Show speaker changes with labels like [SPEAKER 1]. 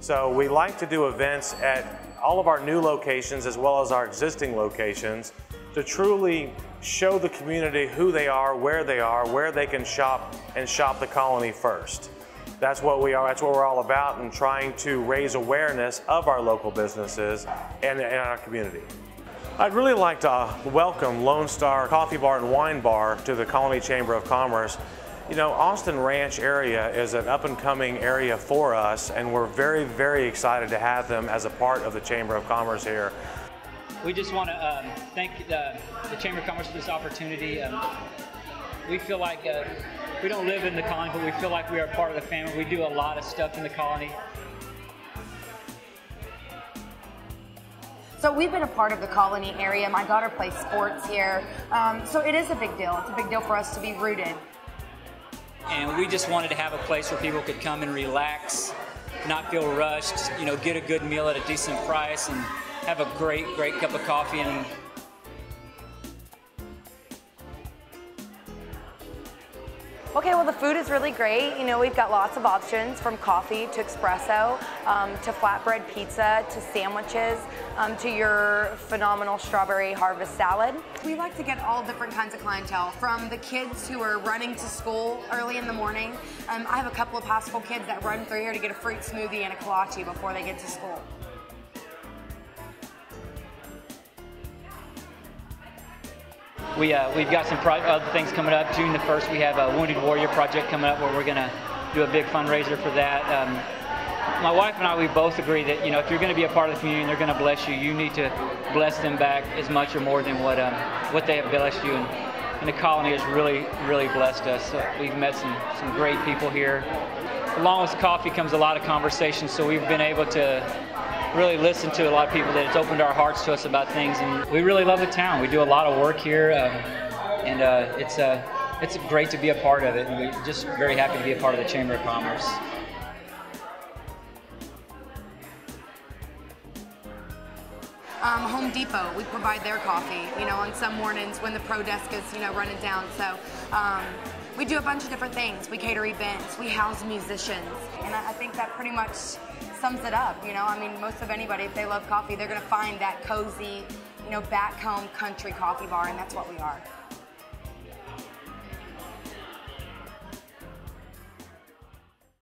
[SPEAKER 1] So we like to do events at all of our new locations as well as our existing locations to truly show the community who they are, where they are, where they can shop and shop the colony first. That's what we are, that's what we're all about and trying to raise awareness of our local businesses and, and our community. I'd really like to uh, welcome Lone Star Coffee Bar and Wine Bar to the Colony Chamber of Commerce. You know, Austin Ranch area is an up and coming area for us and we're very, very excited to have them as a part of the Chamber of Commerce here.
[SPEAKER 2] We just want to um, thank the, the, Chamber of Commerce for this opportunity. Um, we feel like uh, we don't live in the colony, but we feel like we are part of the family. We do a lot of stuff in the colony.
[SPEAKER 3] So we've been a part of the colony area. My daughter plays sports here. Um, so it is a big deal. It's a big deal for us to be rooted.
[SPEAKER 2] And we just wanted to have a place where people could come and relax, not feel rushed, you know, get a good meal at a decent price and have a great, great cup of coffee and
[SPEAKER 3] Okay, well the food is really great. You know, we've got lots of options from coffee to espresso, um, to flatbread pizza, to sandwiches, um, to your phenomenal strawberry harvest salad. We like to get all different kinds of clientele, from the kids who are running to school early in the morning. Um, I have a couple of high school kids that run through here to get a fruit smoothie and a kolache before they get to school.
[SPEAKER 2] We, uh, we've got some other things coming up. June the 1st, we have a Wounded Warrior project coming up where we're going to do a big fundraiser for that. Um, my wife and I, we both agree that you know if you're going to be a part of the community and they're going to bless you, you need to bless them back as much or more than what um, what they have blessed you. And, and the colony has really, really blessed us. So we've met some some great people here. Along with coffee comes a lot of conversation, so we've been able to really listened to a lot of people that it's opened our hearts to us about things, and we really love the town. We do a lot of work here, um, and uh, it's uh, it's great to be a part of it, and we're just very happy to be a part of the Chamber of Commerce.
[SPEAKER 3] Um, Home Depot, we provide their coffee, you know, on some mornings when the pro desk is, you know, running down. So um, we do a bunch of different things. We cater events, we house musicians, and I think that pretty much sums it up. You know, I mean, most of anybody, if they love coffee, they're to find that cozy, you know, back home country coffee bar, and that's what we are.